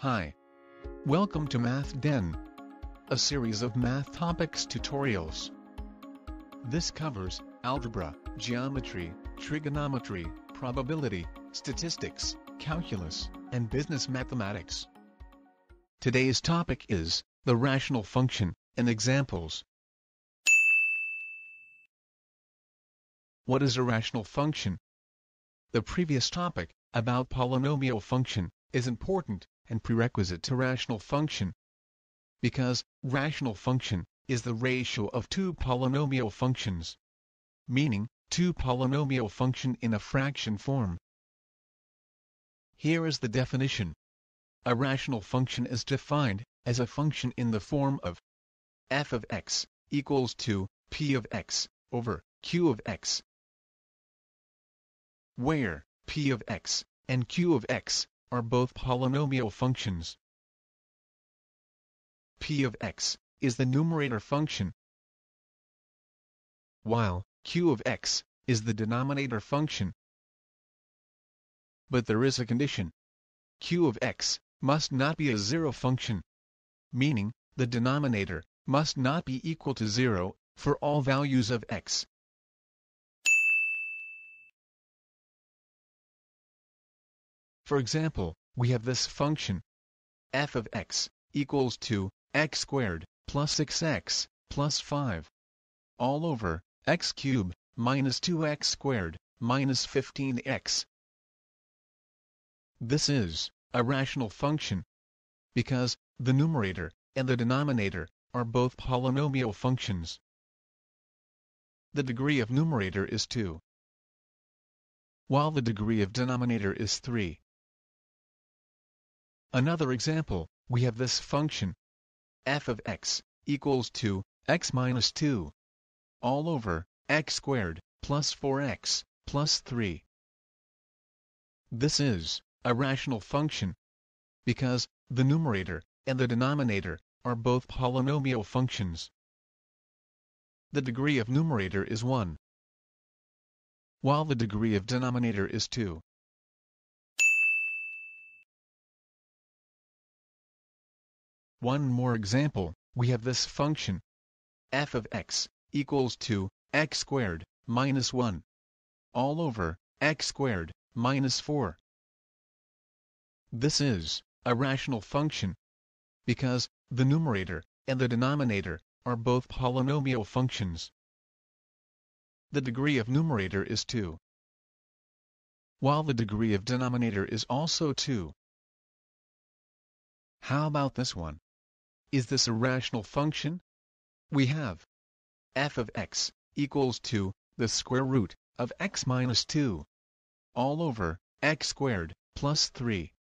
Hi. Welcome to Math Den, a series of math topics tutorials. This covers algebra, geometry, trigonometry, probability, statistics, calculus, and business mathematics. Today's topic is the rational function and examples. What is a rational function? The previous topic, about polynomial function, is important and prerequisite to rational function. Because rational function is the ratio of two polynomial functions. Meaning, two polynomial function in a fraction form. Here is the definition. A rational function is defined as a function in the form of f of x equals to p of x over q of x where p of x and q of x are both polynomial functions. p of x is the numerator function, while q of x is the denominator function. But there is a condition. q of x must not be a zero function, meaning the denominator must not be equal to zero for all values of x. For example, we have this function f of x equals to x squared plus 6x plus 5 all over x cubed minus 2x squared minus 15x. This is a rational function because the numerator and the denominator are both polynomial functions. The degree of numerator is 2, while the degree of denominator is 3. Another example, we have this function f of x equals to x minus 2 all over x squared plus 4x plus 3. This is a rational function because the numerator and the denominator are both polynomial functions. The degree of numerator is 1, while the degree of denominator is 2. One more example, we have this function f of x equals to x squared minus 1 all over x squared minus 4. This is a rational function because the numerator and the denominator are both polynomial functions. The degree of numerator is 2, while the degree of denominator is also 2. How about this one? Is this a rational function? We have f of x equals to the square root of x minus 2 all over x squared plus 3.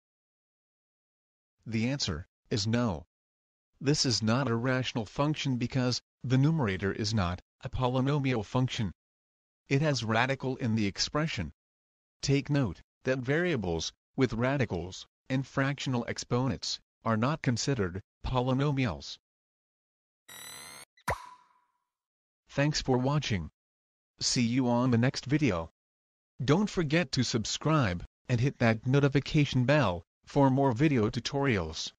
The answer is no. This is not a rational function because the numerator is not a polynomial function. It has radical in the expression. Take note that variables with radicals and fractional exponents are not considered polynomials. Thanks for watching. See you on the next video. Don't forget to subscribe and hit that notification bell for more video tutorials.